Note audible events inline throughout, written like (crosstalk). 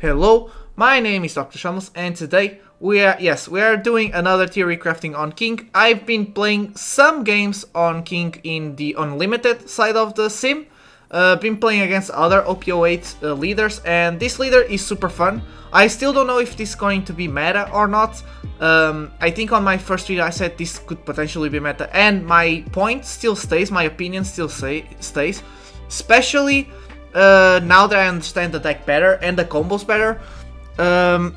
Hello, my name is Dr. Shambles and today we are, yes, we are doing another theory crafting on King. I've been playing some games on King in the unlimited side of the sim. Uh, been playing against other OP08 uh, leaders and this leader is super fun. I still don't know if this is going to be meta or not. Um, I think on my first video I said this could potentially be meta and my point still stays, my opinion still say, stays. Especially uh, now that I understand the deck better and the combos better. Um,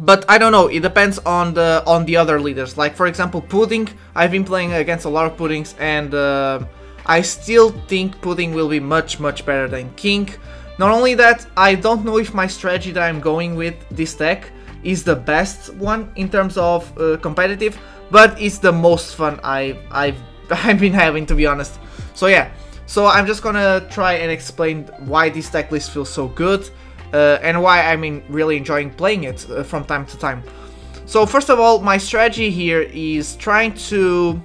but I don't know, it depends on the on the other leaders. Like for example, Pudding, I've been playing against a lot of Puddings and uh, I still think Pudding will be much much better than King. Not only that, I don't know if my strategy that I'm going with this deck is the best one in terms of uh, competitive, but it's the most fun I've, I've, (laughs) I've been having to be honest. So yeah, so I'm just gonna try and explain why this deck list feels so good uh, and why I'm in really enjoying playing it uh, from time to time. So first of all, my strategy here is trying to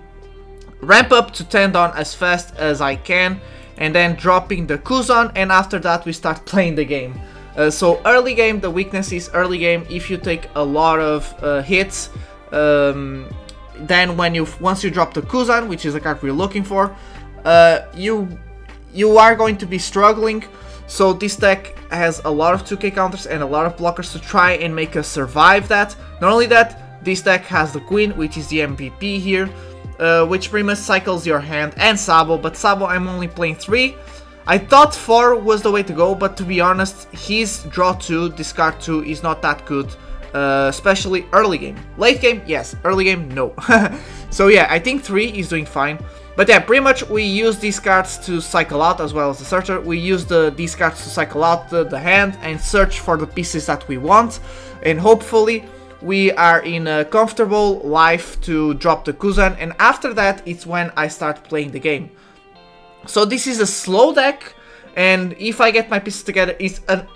ramp up to 10 DON as fast as I can and then dropping the Kuzan and after that we start (laughs) playing the game. Uh, so early game, the weakness is early game, if you take a lot of uh, hits, um, then when you once you drop the Kuzan, which is the card we're looking for, uh, you you are going to be struggling. So this deck has a lot of 2k counters and a lot of blockers to try and make us survive that. Not only that, this deck has the Queen, which is the MVP here, uh, which pretty much cycles your hand, and Sabo, but Sabo I'm only playing 3. I thought 4 was the way to go, but to be honest, his draw 2, discard 2 is not that good, uh, especially early game. Late game, yes. Early game, no. (laughs) so yeah, I think 3 is doing fine. But yeah, pretty much we use these cards to cycle out as well as the searcher. We use the these cards to cycle out the, the hand and search for the pieces that we want. And hopefully we are in a comfortable life to drop the Kuzan. And after that, it's when I start playing the game. So this is a slow deck. And if I get my pieces together, it's an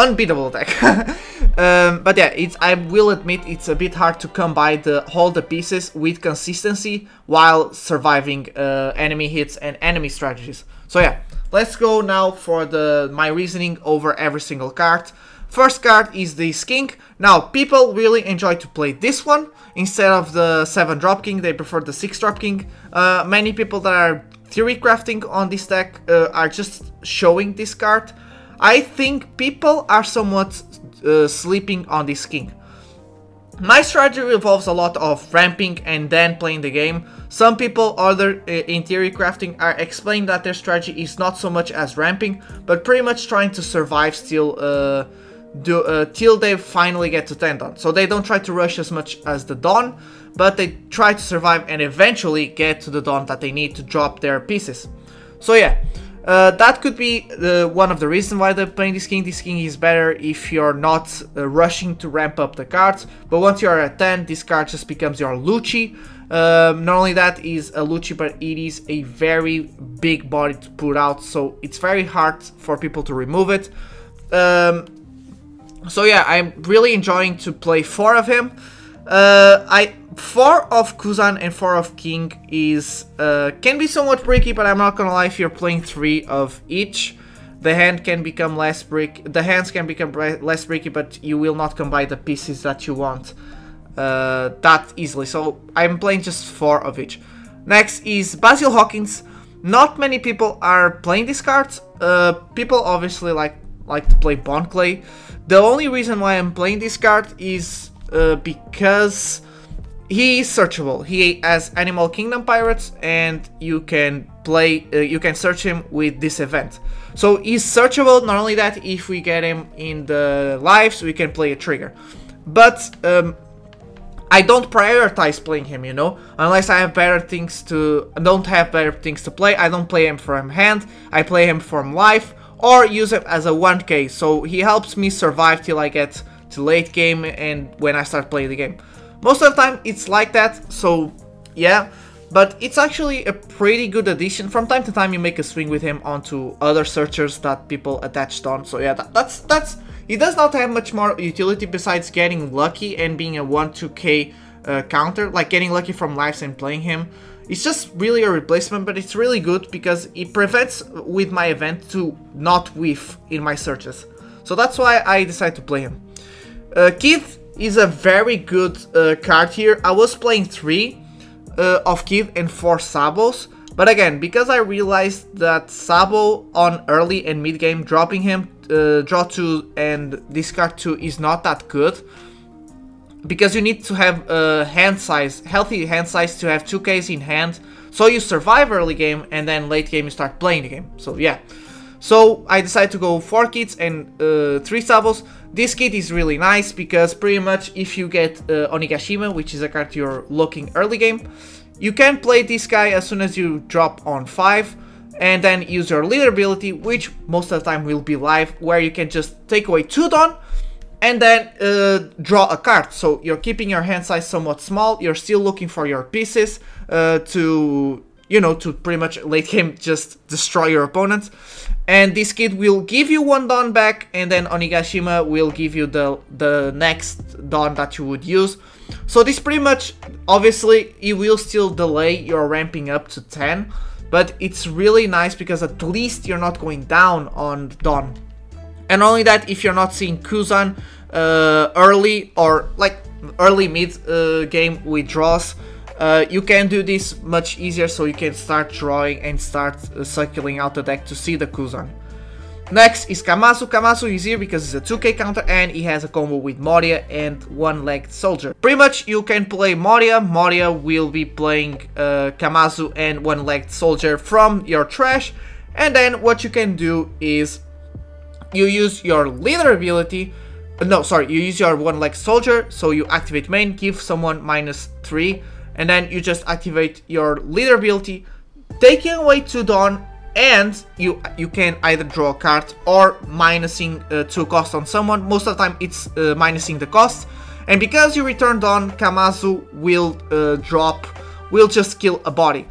unbeatable deck. (laughs) um, but yeah, it's I will admit it's a bit hard to come by the hold the pieces with consistency while surviving uh, enemy hits and enemy strategies. So yeah, let's go now for the my reasoning over every single card. First card is the Skink. Now, people really enjoy to play this one instead of the 7 Drop King, they prefer the 6 Drop King. Uh, many people that are theory crafting on this deck uh, are just showing this card. I think people are somewhat uh, sleeping on this king. My strategy involves a lot of ramping and then playing the game. Some people other uh, in theory crafting are explaining that their strategy is not so much as ramping, but pretty much trying to survive still uh, do, uh, till they finally get to 10 DON. So they don't try to rush as much as the DON, but they try to survive and eventually get to the DON that they need to drop their pieces. So yeah, uh, that could be uh, one of the reasons why they're playing this king. This king is better if you're not uh, rushing to ramp up the cards. But once you're at 10, this card just becomes your Lucci. Um, not only that is a Lucci, but it is a very big body to put out. So it's very hard for people to remove it. Um, so yeah, I'm really enjoying to play four of him. Uh, I four of Kuzan and four of King is uh, can be somewhat bricky, but I'm not gonna lie. If you're playing three of each, the hand can become less brick. The hands can become less bricky, but you will not combine the pieces that you want uh, that easily. So I'm playing just four of each. Next is Basil Hawkins. Not many people are playing this card. Uh, people obviously like like to play Bon Clay. The only reason why I'm playing this card is uh, because he is searchable. He has Animal Kingdom Pirates, and you can play, uh, you can search him with this event. So he's searchable. Not only that, if we get him in the lives, we can play a trigger. But um, I don't prioritize playing him, you know, unless I have better things to, don't have better things to play. I don't play him from hand. I play him from life or use him as a 1k. So he helps me survive till I get to late game and when I start playing the game. Most of the time it's like that, so yeah. But it's actually a pretty good addition. From time to time you make a swing with him onto other searchers that people attached on. So yeah, that, that's, that's, he does not have much more utility besides getting lucky and being a 1-2k uh, counter. Like getting lucky from lives and playing him. It's just really a replacement, but it's really good because it prevents with my event to not whiff in my searches. So that's why I decided to play him. Uh, Kid is a very good uh, card here. I was playing 3 uh, of Kid and 4 Sabos. But again, because I realized that Sabo on early and mid game, dropping him, uh, draw 2 and discard 2 is not that good. Because you need to have a hand size, healthy hand size to have 2Ks in hand. So you survive early game and then late game you start playing the game. So yeah. So I decided to go 4 Kids and uh, 3 Sabos. This Kid is really nice because pretty much if you get uh, Onigashima, which is a card you're looking early game, you can play this guy as soon as you drop on 5 and then use your leader ability, which most of the time will be live, where you can just take away 2 DON and then uh, draw a card. So you're keeping your hand size somewhat small, you're still looking for your pieces uh, to you know, to pretty much late game just destroy your opponent. And this kid will give you one DON back, and then Onigashima will give you the, the next DON that you would use. So this pretty much, obviously, it will still delay your ramping up to 10, but it's really nice because at least you're not going down on DON. And only that, if you're not seeing Kuzan uh, early or like early mid uh, game with draws, uh, you can do this much easier so you can start drawing and start uh, cycling out the deck to see the Kuzan. Next is Kamazo. Kamazo is here because it's a 2k counter and he has a combo with Moria and one-legged soldier. Pretty much you can play Moria, Moria will be playing uh, Kamazo and one-legged soldier from your trash and then what you can do is you use your leader ability no sorry you use your one-legged soldier so you activate main give someone minus 3 and then you just activate your leader ability, taking away 2 DON, and you you can either draw a card or minusing uh, 2 cost on someone. Most of the time it's uh, minusing the cost. And because you return DON, Kamazo will uh, drop, will just kill a body.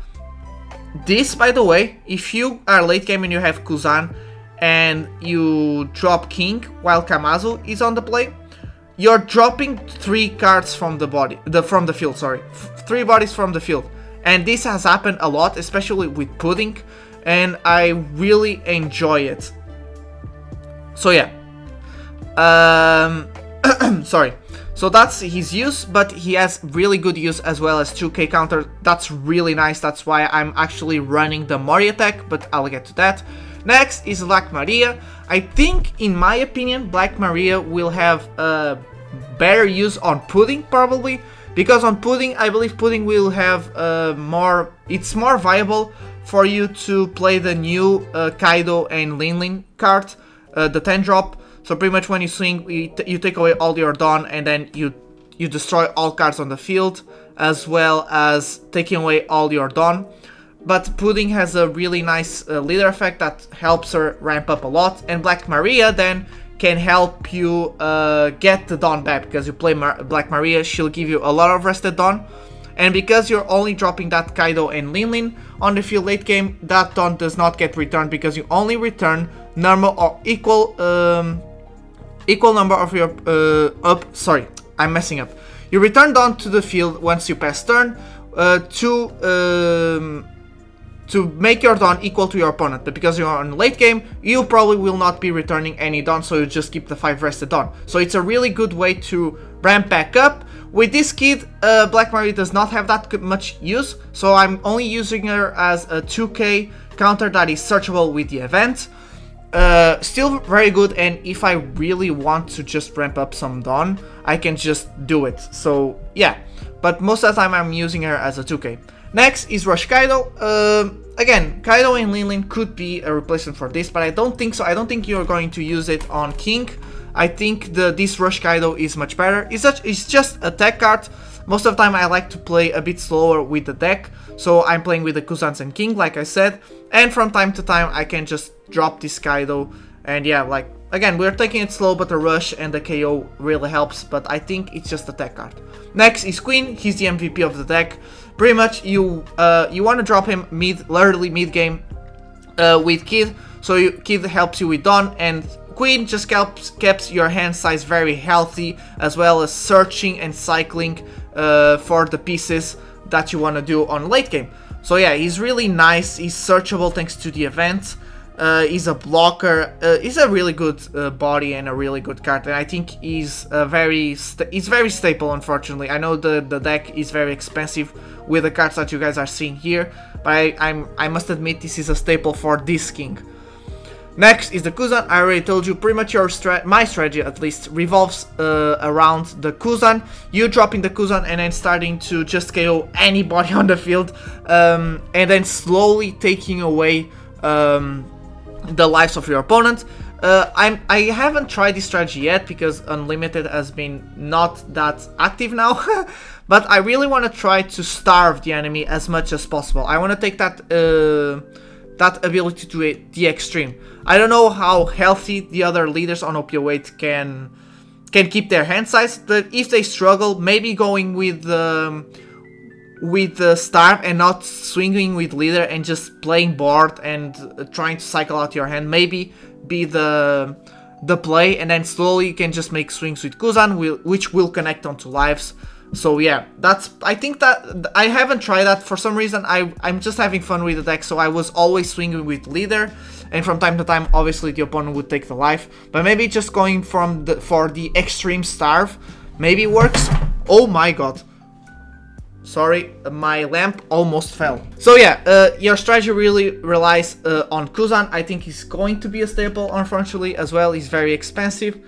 This, by the way, if you are late game and you have Kuzan and you drop King while Kamazo is on the play, you're dropping three cards from the body, the from the field. Sorry, F three bodies from the field, and this has happened a lot, especially with pudding, and I really enjoy it. So yeah, um, (clears throat) sorry. So that's his use, but he has really good use as well as 2k counter. That's really nice. That's why I'm actually running the Moria tech, but I'll get to that. Next is Black Maria. I think, in my opinion, Black Maria will have a better use on Pudding, probably. Because on Pudding, I believe Pudding will have uh, more... It's more viable for you to play the new uh, Kaido and Linlin card, uh, the 10 drop. So pretty much when you swing, you, you take away all your DON and then you you destroy all cards on the field, as well as taking away all your DON. But Pudding has a really nice uh, leader effect that helps her ramp up a lot, and Black Maria then can help you uh, get the DON back, because you play Mar Black Maria, she'll give you a lot of rested DON, and because you're only dropping that Kaido and Linlin on the field late game, that DON does not get returned, because you only return normal or equal um, equal number of your uh, up. Sorry, I'm messing up. You return DON to the field once you pass turn uh, to um, to make your DON equal to your opponent, but because you're on late game, you probably will not be returning any DON, so you just keep the 5 rested DON. So it's a really good way to ramp back up. With this kid, uh, Black Maria does not have that much use, so I'm only using her as a 2k counter that is searchable with the event. Uh, still very good, and if I really want to just ramp up some DON, I can just do it. So yeah, but most of the time I'm using her as a 2k. Next is Rush Kaido. Uh, again, Kaido and Linlin could be a replacement for this, but I don't think so. I don't think you're going to use it on King. I think the this Rush Kaido is much better. It's, it's just a tech card. Most of the time I like to play a bit slower with the deck, so I'm playing with the Kuzans and King, like I said. And from time to time I can just drop this Kaido, and yeah, like, again, we're taking it slow, but the Rush and the KO really helps, but I think it's just a tech card. Next is Queen, he's the MVP of the deck pretty much you uh, you want to drop him mid, literally mid game uh, with Kid, so you, Kid helps you with DON, and Queen just keeps, keeps your hand size very healthy, as well as searching and cycling uh, for the pieces that you want to do on late game. So yeah, he's really nice, he's searchable thanks to the event. Uh, he's a blocker. Uh, he's a really good uh, body and a really good card. And I think he's a very he's very staple. Unfortunately, I know the the deck is very expensive with the cards that you guys are seeing here, but I, I'm I must admit this is a staple for this king. Next is the Kuzan. I already told you your stra my strategy at least revolves uh, around the Kuzan. You dropping the Kuzan and then starting to just KO anybody (laughs) on the field um, and then slowly taking away um, the lives of your opponent. Uh, I'm, I haven't tried this strategy yet because Unlimited has been not that active now, (laughs) but I really want to try to starve the enemy as much as possible. I want to take that uh, that ability to the extreme. I don't know how healthy the other leaders on OP08 can can keep their hand size. But if they struggle, maybe going with um, with the starve and not swinging with leader and just playing board and uh, trying to cycle out your hand maybe be the the play and then slowly you can just make swings with Kuzan which will connect onto lives so yeah, that's I think that I haven't tried that for some reason. I I'm just having fun with the deck, so I was always swinging with leader, and from time to time, obviously the opponent would take the life. But maybe just going from the for the extreme starve maybe works. Oh my god. Sorry, my lamp almost fell. So yeah, uh, your strategy really relies uh, on Kuzan. I think he's going to be a staple, unfortunately, as well. He's very expensive.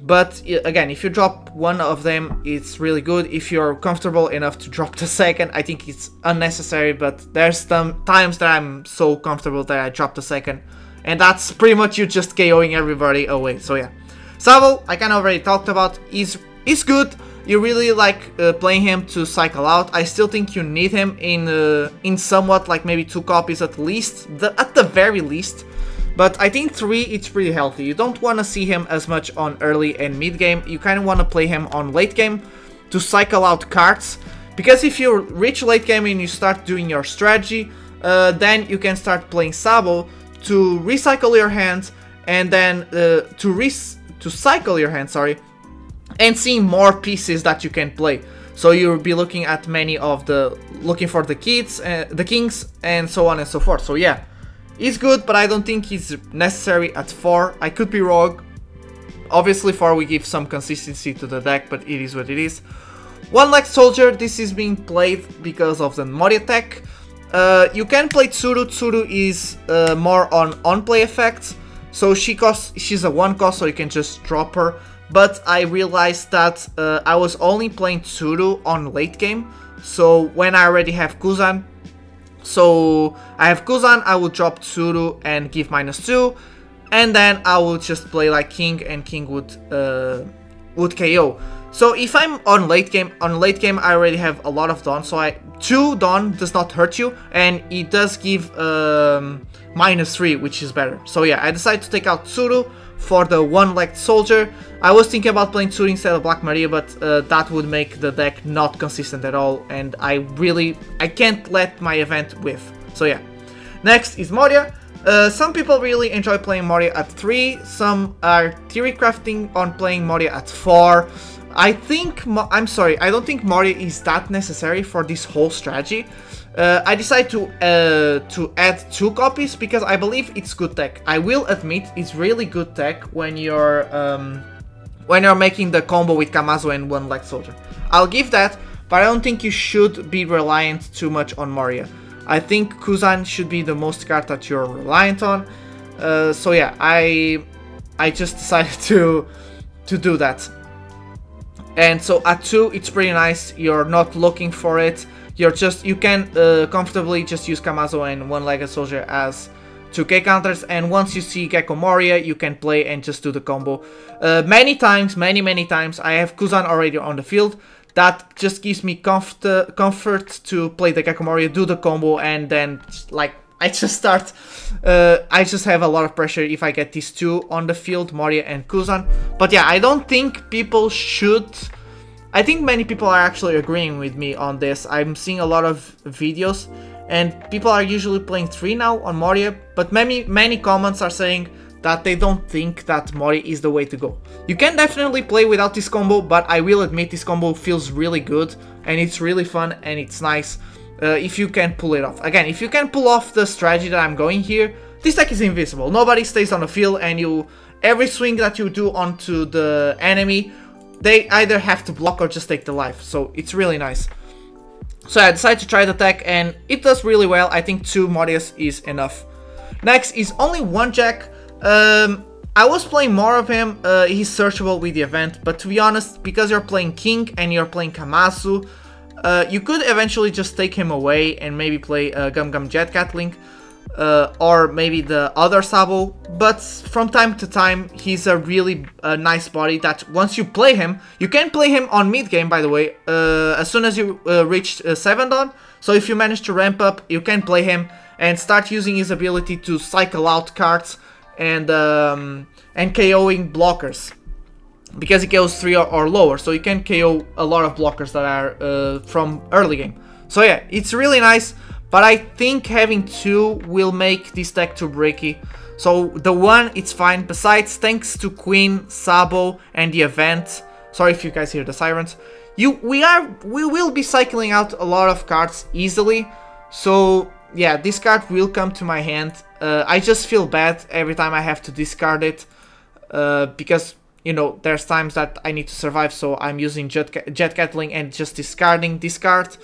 But again, if you drop one of them, it's really good. If you're comfortable enough to drop the second, I think it's unnecessary, but there's some times that I'm so comfortable that I drop the second. And that's pretty much you just KOing everybody away, so yeah. Sabo, I kind of already talked about, is, he's good. You really like uh, playing him to cycle out. I still think you need him in uh, in somewhat like maybe two copies at least, the, at the very least. But I think 3 it's pretty healthy. You don't want to see him as much on early and mid game. You kind of want to play him on late game to cycle out cards. Because if you reach late game and you start doing your strategy, uh, then you can start playing Sabo to recycle your hand and then uh, to re to cycle your hand, sorry, and seeing more pieces that you can play. So you'll be looking at many of the looking for the kids, uh, the kings, and so on and so forth. So yeah, it's good, but I don't think it's necessary at 4. I could be wrong. Obviously 4 we give some consistency to the deck, but it is what it is. One Leg Soldier, this is being played because of the Moria tech. Uh, you can play Tsuru, Tsuru is uh, more on on-play effects. So she costs, she's a 1 cost, so you can just drop her. But I realized that uh, I was only playing Tsuru on late game. So when I already have Kuzan, so I have Kuzan, I will drop Tsuru and give minus 2. And then I will just play like King and King would, uh, would KO. So if I'm on late game, on late game I already have a lot of DON, so I 2 DON does not hurt you, and it does give um, minus 3, which is better. So yeah, I decided to take out Tsuru, for the one-legged soldier. I was thinking about playing Tsuru instead of Black Maria, but uh, that would make the deck not consistent at all, and I really, I can't let my event whiff. So yeah. Next is Moria. Uh, some people really enjoy playing Moria at 3, some are theory crafting on playing Moria at 4. I think, I'm sorry, I don't think Moria is that necessary for this whole strategy. Uh, I decided to uh, to add two copies because I believe it's good tech. I will admit it's really good tech when you're um, when you're making the combo with Kamazo and one leg soldier. I'll give that, but I don't think you should be reliant too much on Moria. I think Kuzan should be the most card that you're reliant on. Uh, so yeah, I I just (laughs) decided to to do that. And so at 2, it's pretty nice. You're not looking for it you're just you can uh, comfortably just use Kamazo and one-legged soldier as 2k counters and once you see Gecko Moria you can play and just do the combo. Uh, many times, many many times I have Kuzan already on the field that just gives me comfort, comfort to play the Gecko Moria, do the combo and then like (laughs) I just start, uh, I just have a lot of pressure if I get these two on the field, Moria and Kuzan. But yeah, I don't think people should I think many people are actually agreeing with me on this. I'm seeing a lot of videos and people are usually playing 3 now on Moria, but many many comments are saying that they don't think that Moria is the way to go. You can definitely play without this combo, but I will admit this combo feels really good and it's really fun and it's nice uh, if you can pull it off. Again, if you can pull off the strategy that I'm going here, this deck is invisible. Nobody stays on the field and you every swing that you do onto the enemy, they either have to block or just take the life. So it's really nice. So I decided to try the deck and it does really well. I think two Morias is enough. Next is only one Jack. Um, I was playing more of him, uh, he's searchable with the event, but to be honest, because you're playing King and you're playing Kamazo, uh, you could eventually just take him away and maybe play uh, Gum Gum Jet Gatling uh, or maybe the other Sabo, but from time to time he's a really uh, nice body that once you play him, you can play him on mid game by the way, uh, as soon as you uh, reach uh, 7 don, so if you manage to ramp up, you can play him and start using his ability to cycle out cards and, um, and KOing blockers. Because it KOs 3 or, or, lower, so you can KO a lot of blockers that are uh, from early game. So yeah, it's really nice. But I think having two will make this deck too breaky. So the one, it's fine. Besides, thanks to Queen, Sabo, and the event. Sorry if you guys hear the sirens. You, we are, we will be cycling out a lot of cards easily. So yeah, this card will come to my hand. Uh, I just feel bad every time I have to discard it. Uh, because, you know, there's times that I need to survive. So I'm using Jet, Jet Gatling and just discarding this card.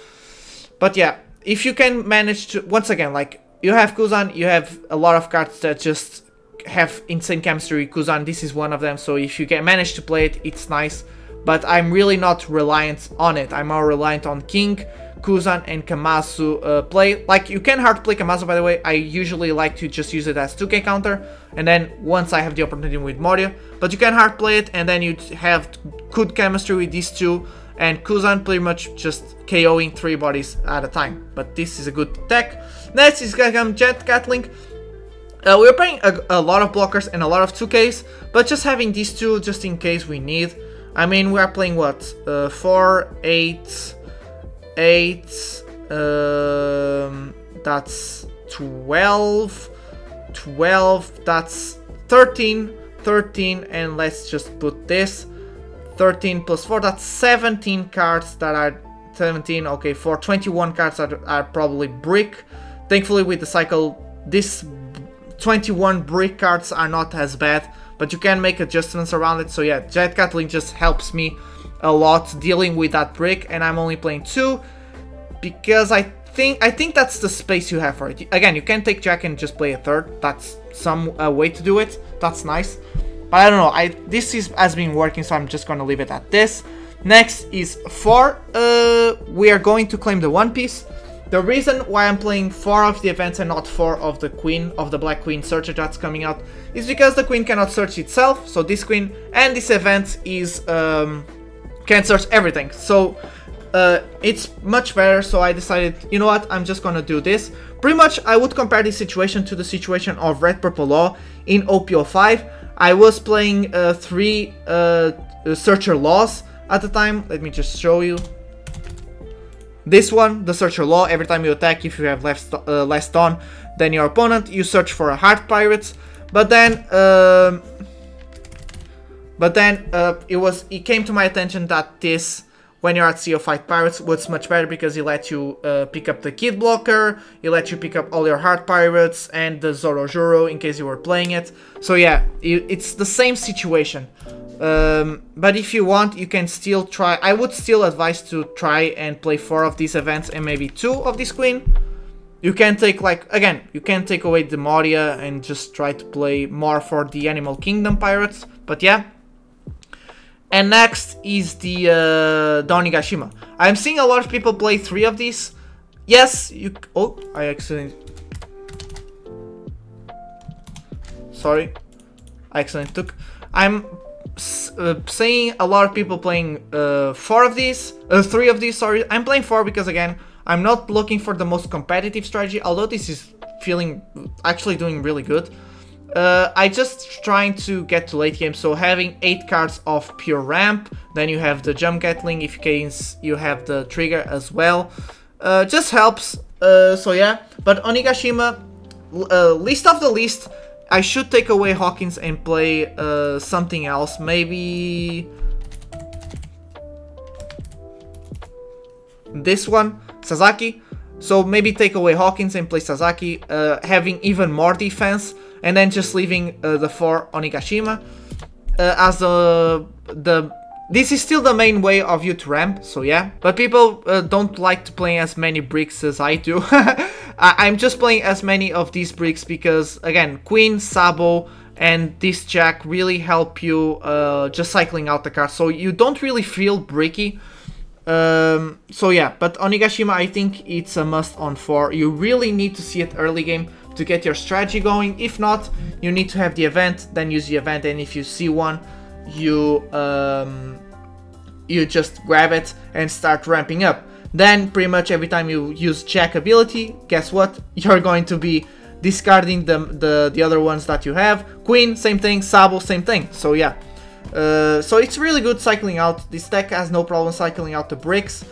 But yeah, if you can manage to, once again, like, you have Kuzan, you have a lot of cards that just have insane chemistry. Kuzan, this is one of them, so if you can manage to play it, it's nice. But I'm really not reliant on it. I'm more reliant on King, Kuzan, and Kamazo uh, play. Like, you can hard play Kamazo, by the way. I usually like to just use it as 2k counter. And then once I have the opportunity with Moria. But you can hard play it, and then you have good chemistry with these two and Kuzan pretty much just KOing three bodies at a time. But this is a good tech. Next is Gum Gum Jet Gatling. Uh, we're playing a, a, lot of blockers and a lot of 2Ks, but just having these two just in case we need. I mean, we are playing what? Uh, 4, 8, 8, um, that's 12, 12, that's 13, 13, and let's just put this. 13 plus 4, that's 17 cards that are 17, okay, for 21 cards that are probably brick. Thankfully with the cycle, this 21 brick cards are not as bad, but you can make adjustments around it. So yeah, Jet Gatling just helps me a lot dealing with that brick, and I'm only playing two because I think I think that's the space you have for it. Again, you can take Jack and just play a third. That's some uh, way to do it. That's nice. But I don't know, I this is has been working, so I'm just gonna leave it at this. Next is 4. Uh, we are going to claim the One Piece. The reason why I'm playing 4 of the events and not 4 of the Queen, of the Black Queen Searcher that's coming out, is because the Queen cannot search itself, so this Queen and this event is um, can search everything. So uh, it's much better, so I decided, you know what, I'm just gonna do this. Pretty much, I would compare this situation to the situation of Red Purple Law in OP05. I was playing uh, three uh, Searcher Laws at the time. Let me just show you. This one, the Searcher Law, every time you attack, if you have left, uh, less stun than your opponent, you search for a Heart Pirates. But then, um, but then uh, it was it came to my attention that this when you're at Sea of Fight Pirates, was much better because it lets you uh, pick up the Kid Blocker, it lets you pick up all your Heart Pirates and the Zorojuro in case you were playing it. So yeah, it, it's the same situation. Um, but if you want, you can still try. I would still advise to try and play four of these events and maybe two of this queen. You can take like, again, you can take away the Moria and just try to play more for the Animal Kingdom pirates. But yeah, and next is the uh, Donigashima. I'm seeing a lot of people play three of these. Yes, you... Oh, I accidentally... Sorry. I accidentally took... I'm uh, seeing a lot of people playing uh, four of these. Uh, three of these, sorry. I'm playing four because, again, I'm not looking for the most competitive strategy. Although this is feeling... Actually doing really good. Uh, I just trying to get to late game, so having 8 cards of pure ramp, then you have the jump gatling, if case you have the trigger as well, uh, just helps, uh, so yeah, but Onigashima, uh, least of the least, I should take away Hawkins and play uh, something else, maybe this one, Sasaki, So maybe take away Hawkins and play Sasaki, uh, having even more defense, and then just leaving uh, the 4 Onigashima uh, as the the this is still the main way of you to ramp, so yeah. But people uh, don't like to play as many bricks as I do. (laughs) I'm just playing as many of these bricks because, again, Queen, Sabo, and this Jack really help you uh, just cycling out the card. So you don't really feel bricky. Um, so yeah, but Onigashima, I think it's a must on 4. You really need to see it early game to get your strategy going. If not, you need to have the event, then use the event, and if you see one, you um, you just grab it and start ramping up. Then pretty much every time you use Jack ability, guess what? (laughs) You're going to be discarding the, the, the other ones that you have. Queen, same thing. Sabo, same thing. So yeah. Uh, so it's really good cycling out. This deck has no problem cycling out the bricks.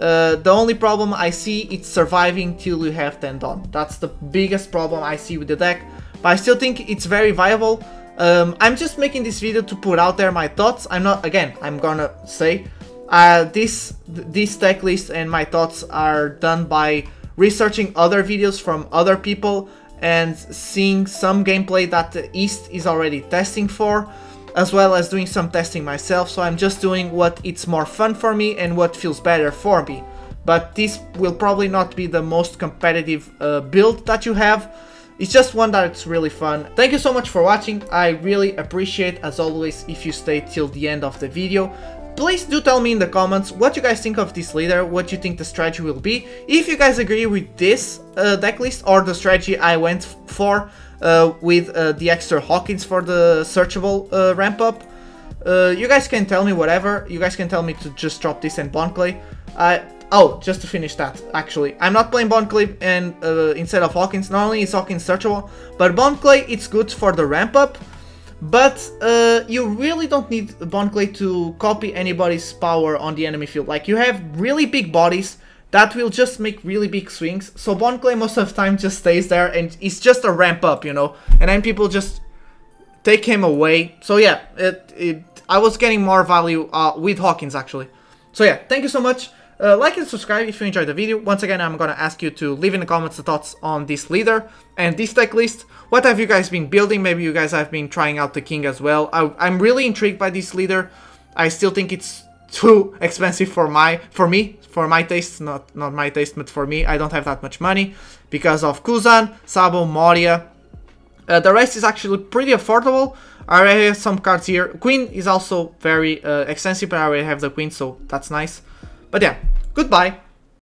Uh, the only problem I see it's surviving till you have 10 DON. That's the biggest problem I see with the deck. But I still think it's very viable. Um, I'm just making this video to put out there my thoughts. I'm not, again, I'm gonna say, uh, this, this deck list and my thoughts are done by researching other videos from other people and seeing some gameplay that the East is already testing for, as well as doing some testing myself, so I'm just doing what it's more fun for me and what feels better for me. But this will probably not be the most competitive uh, build that you have, it's just one that's really fun. Thank you so much for watching. I really appreciate, as always, if you stay till the end of the video. Please do tell me in the comments what you guys think of this leader, what you think the strategy will be. If you guys agree with this uh, or the strategy I went for with uh, the extra Hawkins for the searchable uh, ramp up, uh, you guys can tell me whatever. You guys can tell me to just drop this and Bon Clay. I Oh, just to finish that, actually. I'm not playing Bon Clay and uh, instead of Hawkins. Not only is Hawkins searchable, but Bon Clay, it's good for the ramp up. But uh, you really don't need Bon Clay to copy anybody's power on the enemy field. Like, you have really big bodies that will just make really big swings. So Bon Clay most of the time just stays there and it's just a ramp up, you know. And then people just take him away. So yeah, it, it I was getting more value uh, with Hawkins actually. So yeah, thank you so much. Uh, like and subscribe if you enjoyed the video. Once again, I'm gonna ask you to leave in the comments the thoughts on this leader and this deck list. What have you guys been building? Maybe you guys have been trying out the king as well. I, I'm really intrigued by this leader. I still think it's too (laughs) expensive for my for me for my taste not not my taste but for me I don't have that much money. Because of Kuzan Sabo Moria uh, the rest is actually pretty affordable. I already have some cards here. Queen is also very uh, expensive but I already have the Queen so that's nice. But yeah Goodbye.